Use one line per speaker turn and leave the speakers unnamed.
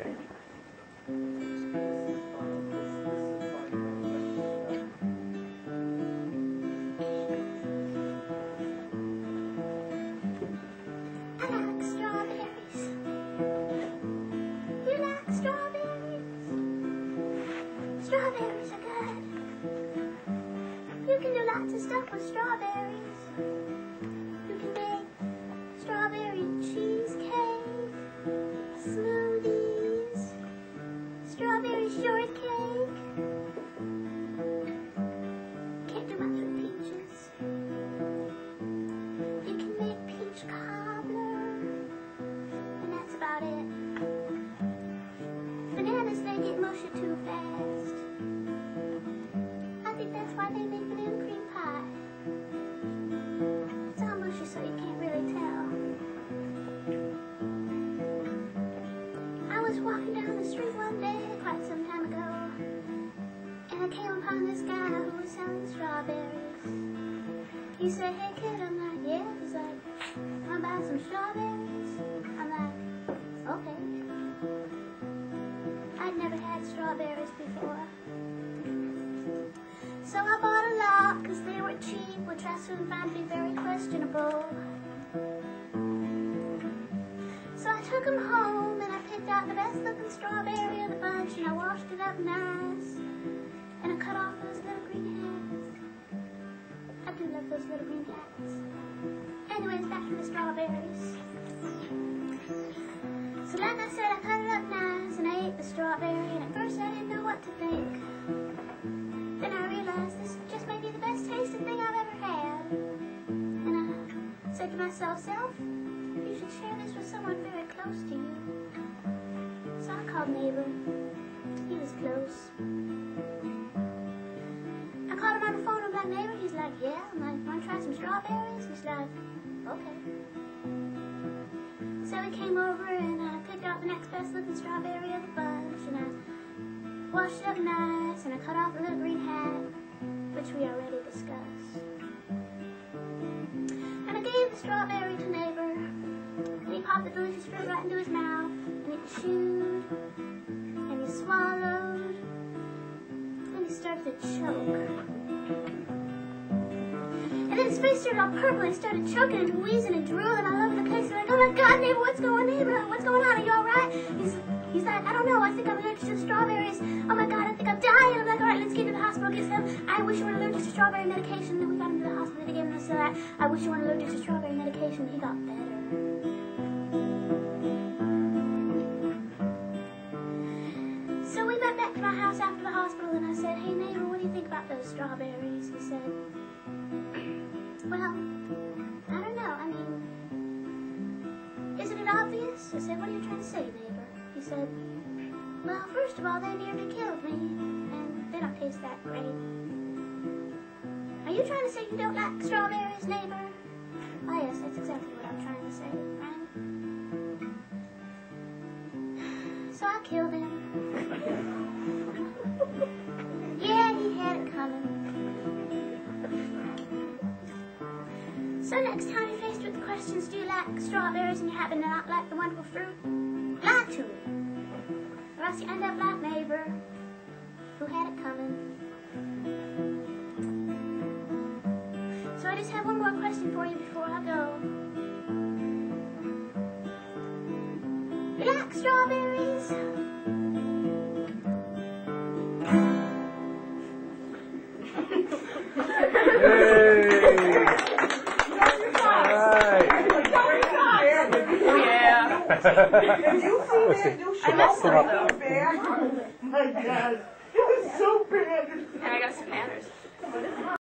Okay.
I like strawberries. You like strawberries? Strawberries are good. You can do lots of stuff with strawberries. He said, hey kid, I'm like, yeah. He's like, wanna buy some strawberries? I'm like, okay. I'd never had strawberries before. So I bought a lot because they were cheap, which I soon found to be very questionable. So I took them home and I picked out the best looking strawberry of the bunch and I washed it up nice. And I cut off strawberries. So like I said, I cut it up nice and I ate the strawberry and at first I didn't know what to think. Then I realized this just may be the best tasting thing I've ever had. And I said to myself, self, you should share this with someone very close to you. So I called neighbor. He was close. I called him on the phone. Neighbor. He's like, yeah. I'm like, want to try some strawberries? He's like, okay. So he came over and I picked out the next best looking strawberry of the bunch and I washed it up nice and I cut off the little green hat, which we already discussed. And I gave the strawberry to neighbor and he popped the delicious fruit right into his mouth and he chewed and he swallowed and he started to choke. His face turned all purple he started choking and wheezing and drooling all over the place. I'm like, oh my god, neighbor, what's going on, neighbor? What's going on? Are you alright? He's, he's like, I don't know, I think I'm allergic to strawberries. Oh my god, I think I'm dying. I'm like, alright, let's get to the hospital, get him. I wish you weren't allergic to strawberry medication. Then we got him to the hospital, they gave him the syrup. I wish you weren't allergic to strawberry medication. He got better. So we went back to my house after the hospital and I said, hey neighbor, what do you think about those strawberries? Said, well, first of all, they nearly killed me, and they don't taste that great. Are you trying to say you don't like strawberries, neighbor? Oh, yes, that's exactly what I'm trying to say, right? So I killed him. yeah, he had it coming. So next time faced with the questions, do you like strawberries and you happen to not like the wonderful fruit? Lie to me. Or else you end up like neighbor who had it coming. So I just have one more question for you before I go. You like strawberries?
You see that new show?
I messed up,
though. My God, it was so bad.
And I got some manners.